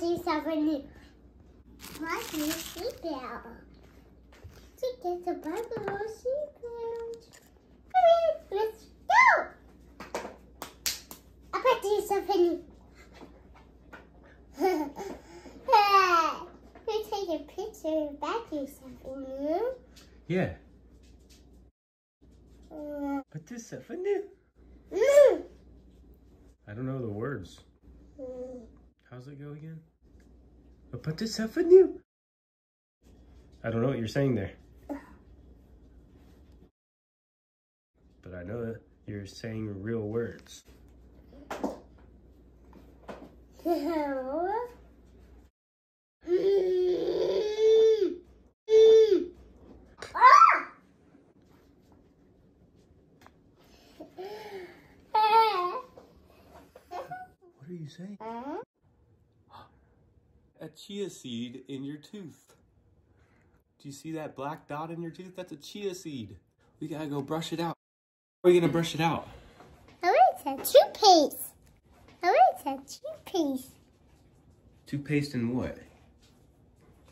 buy yourself a new. Buy you a seatbelt. To get the bungalow seatbelt. Let's go. I bet you something. You take a picture of something new. Yeah. Uh, But this mm, I don't know the words. mm. How's it go again? But put this stuff in you. I don't know what you're saying there. But I know that you're saying real words. What are you saying? A chia seed in your tooth. Do you see that black dot in your tooth? That's a chia seed. We gotta go brush it out. How are we gonna brush it out? Oh, it's a toothpaste. Oh, it's a toothpaste. Toothpaste and what?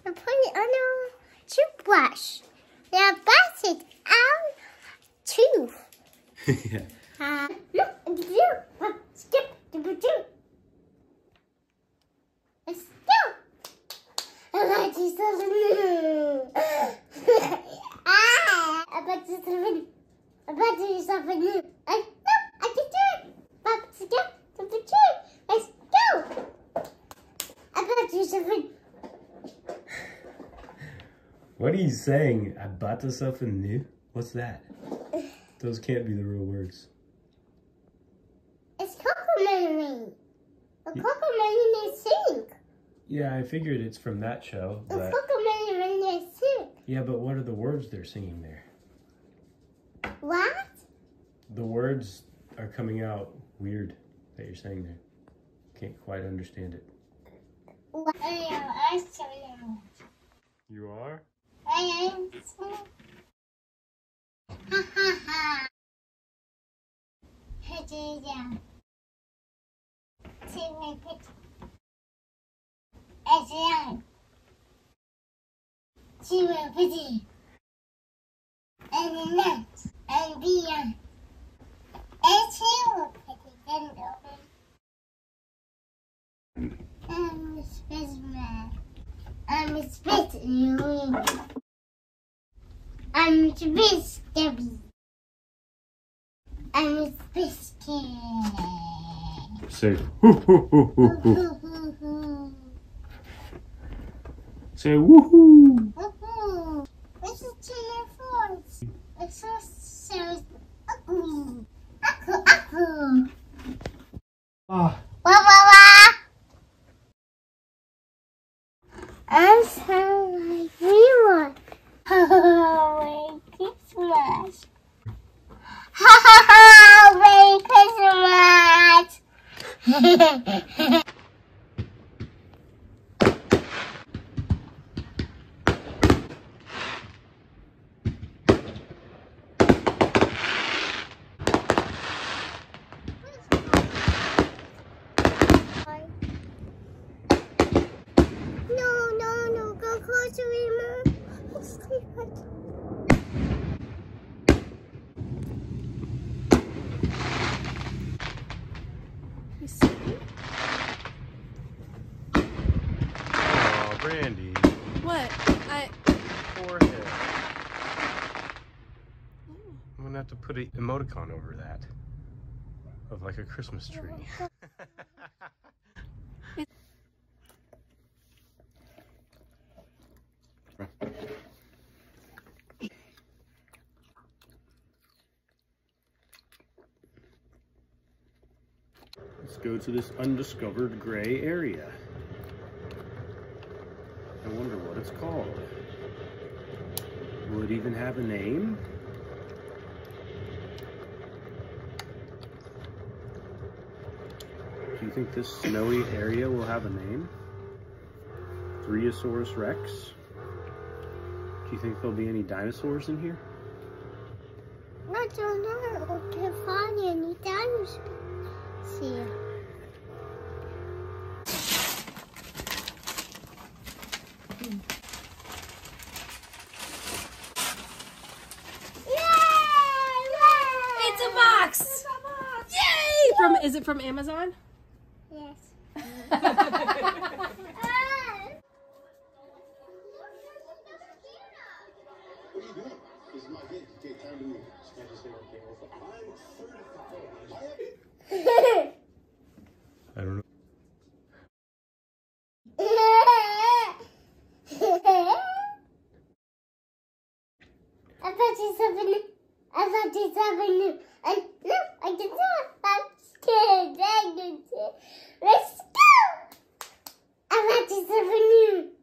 I put it on a toothbrush. Now brush it out tooth. yeah. Bet you something new. ah, I bet something. I bet you something new. I, no, I can do it. But. I bet you something. What are you saying? I bought us something new? What's that? Those can't be the real words. It's cocomelon. A Yeah. cocomelon is sink. Yeah, I figured it's from that show, but cocomelon is sink. yeah, but what are the words they're singing there? What? The words are coming out weird that you're saying there. Can't quite understand it. I am astronaut. You are? I am so. Ha ha ha. Hit it down. Take my picture. It's young. She will pretty. And the nuts. And beyond. And she will pretty. And open. I'm a spaceman. I'm a space alien. I'm space Debbie. I'm space kid. Say hoo hoo hoo hoo hoo. Say woohoo. Woohoo! This is Channel Force. It's so so ugly. Aku aku. Ah, Wah wah wah. I'm so like. Oh, Merry Christmas. Ha ha ha! Merry Christmas. No, no, no, go closer, Mom. It's too hot. oh, Brandy. What? I. Forehead. I'm gonna have to put an emoticon over that. Of like a Christmas tree. Let's go to this undiscovered gray area. I wonder what it's called. Will it even have a name? Do you think this snowy area will have a name? Threosaurus rex? Do you think there'll be any dinosaurs in here? I don't know. We can find any dinosaurs here. from Amazon? Yes. What are you doing? This is my kid. You take time to move. Just can't just say okay. I'm certified. I don't know. I bet you something new. I bet you something new. And no, I can do it. I'm scared. I can do it. Let's go. I bet you something new.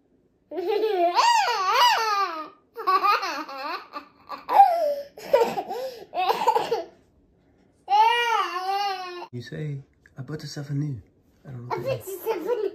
You say, I bought yourself a new. I don't know. I you something new.